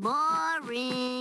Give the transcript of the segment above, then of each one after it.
Boring.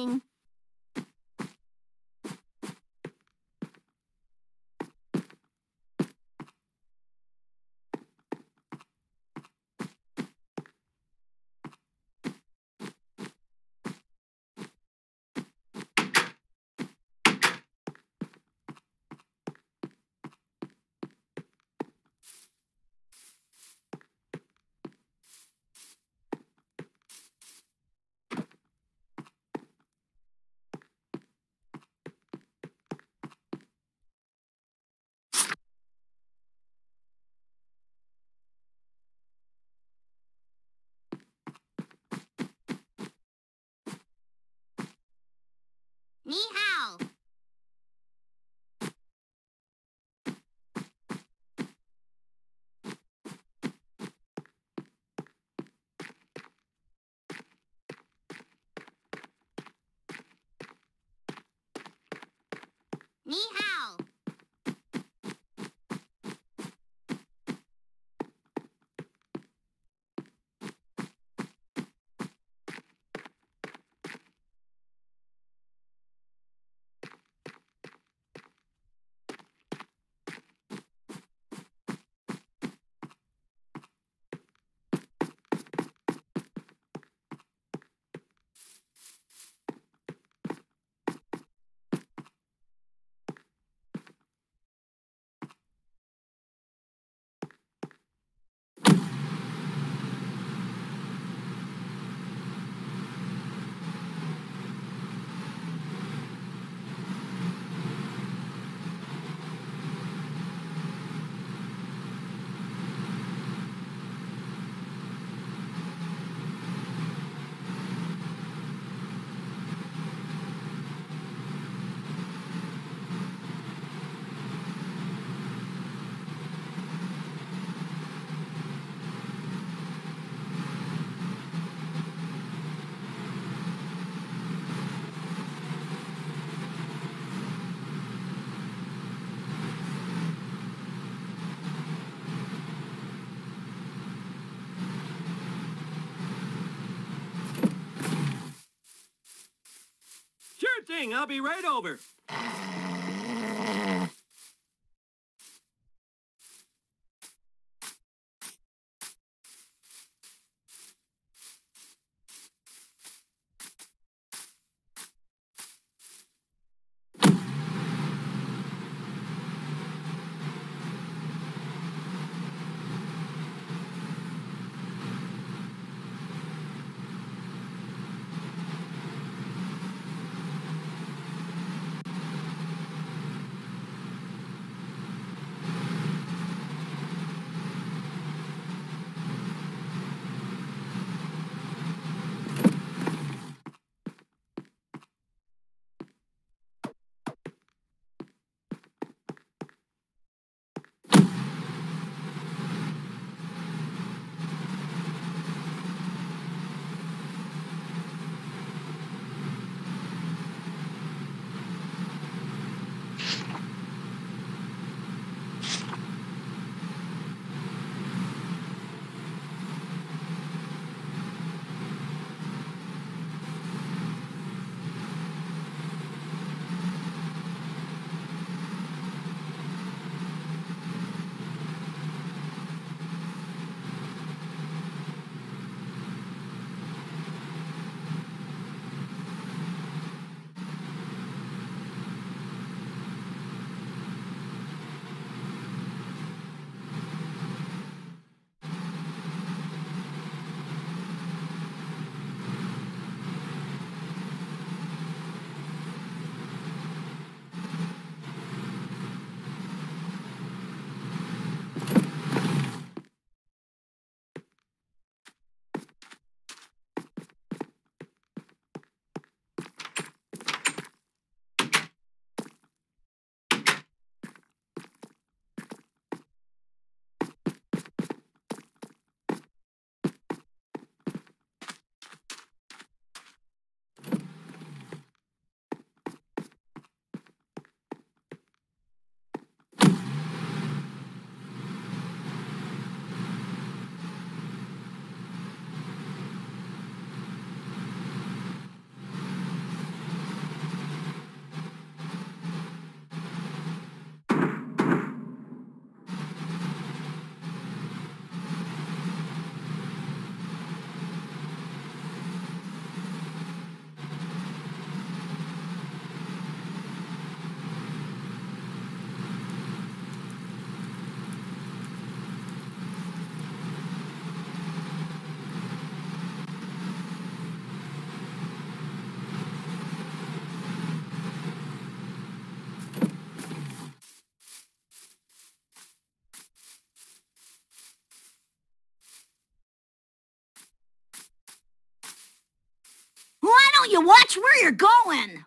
Ni hao. I'll be right over. You watch where you're going?